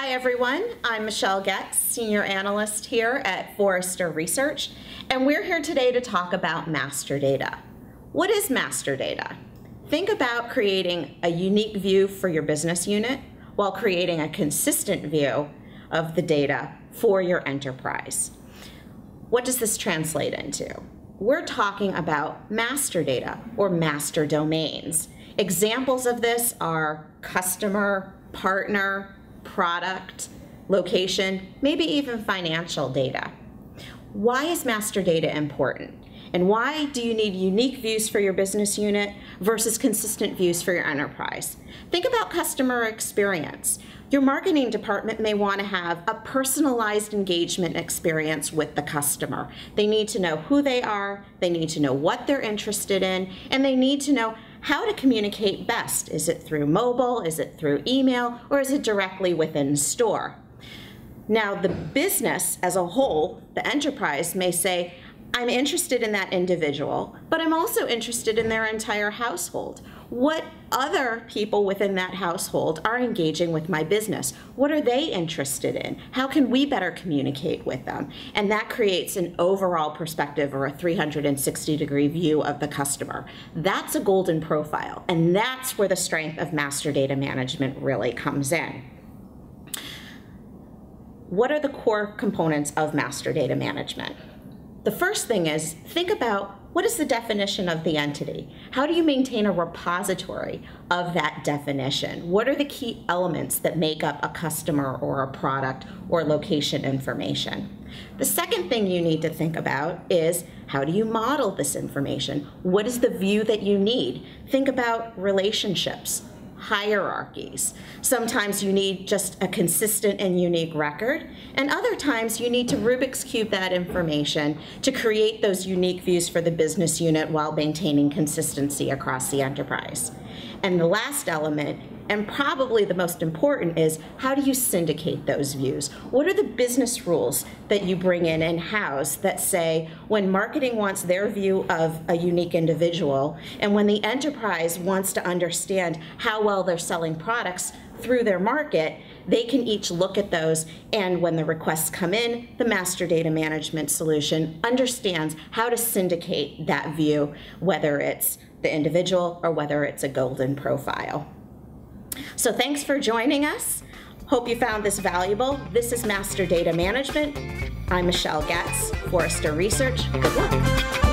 Hi everyone, I'm Michele Goetz, Senior Analyst here at Forrester Research, and we're here today to talk about master data. What is master data? Think about creating a unique view for your business unit while creating a consistent view of the data for your enterprise. What does this translate into? We're talking about master data or master domains. Examples of this are customer, partner, product, location, maybe even financial data. Why is master data important? And why do you need unique views for your business unit versus consistent views for your enterprise? Think about customer experience. Your marketing department may want to have a personalized engagement experience with the customer. They need to know who they are, they need to know what they're interested in, and they need to know how to communicate best. Is it through mobile, is it through email, or is it directly within store? Now, the business as a whole, the enterprise, may say, I'm interested in that individual, but I'm also interested in their entire household. What other people within that household are engaging with my business? What are they interested in? How can we better communicate with them? And that creates an overall perspective or a 360 degree view of the customer. That's a golden profile, and that's where the strength of master data management really comes in. What are the core components of master data management? The first thing is think about what is the definition of the entity? How do you maintain a repository of that definition? What are the key elements that make up a customer or a product or location information? The second thing you need to think about is how do you model this information? What is the view that you need? Think about relationships hierarchies. Sometimes you need just a consistent and unique record, and other times you need to Rubik's Cube that information to create those unique views for the business unit while maintaining consistency across the enterprise. And the last element and probably the most important is how do you syndicate those views? What are the business rules that you bring in and house that say when marketing wants their view of a unique individual and when the enterprise wants to understand how well they're selling products through their market, they can each look at those and when the requests come in, the master data management solution understands how to syndicate that view, whether it's the individual or whether it's a golden profile. So thanks for joining us. Hope you found this valuable. This is Master Data Management. I'm Michele Goetz, Forrester Research. Good luck.